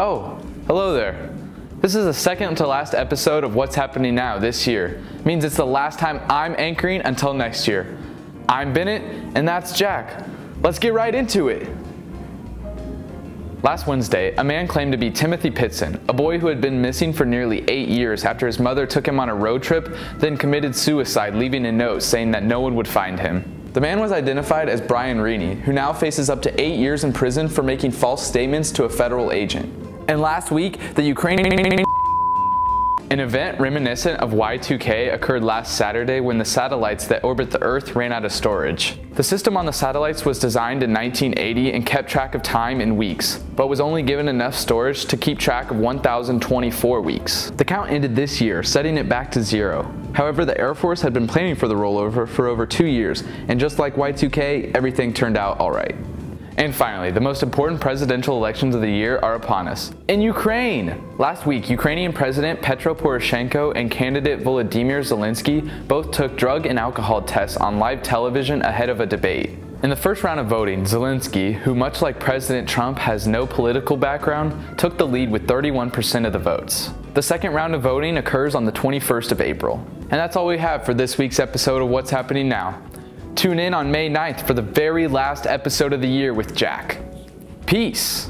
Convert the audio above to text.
Oh, hello there. This is the second to last episode of What's Happening Now this year. It means it's the last time I'm anchoring until next year. I'm Bennett, and that's Jack. Let's get right into it. Last Wednesday, a man claimed to be Timothy Pitzen, a boy who had been missing for nearly eight years after his mother took him on a road trip, then committed suicide, leaving a note saying that no one would find him. The man was identified as Brian Rini, who now faces up to eight years in prison for making false statements to a federal agent. And last week, the Ukrainian an event reminiscent of Y2K occurred last Saturday when the satellites that orbit the Earth ran out of storage. The system on the satellites was designed in 1980 and kept track of time in weeks, but was only given enough storage to keep track of 1,024 weeks. The count ended this year, setting it back to zero. However, the Air Force had been planning for the rollover for over two years, and just like Y2K, everything turned out alright. And finally, the most important presidential elections of the year are upon us. In Ukraine! Last week, Ukrainian President Petro Poroshenko and candidate Volodymyr Zelensky both took drug and alcohol tests on live television ahead of a debate. In the first round of voting, Zelensky, who much like President Trump has no political background, took the lead with 31% of the votes. The second round of voting occurs on the 21st of April. And that's all we have for this week's episode of What's Happening Now. Tune in on May 9th for the very last episode of the year with Jack. Peace.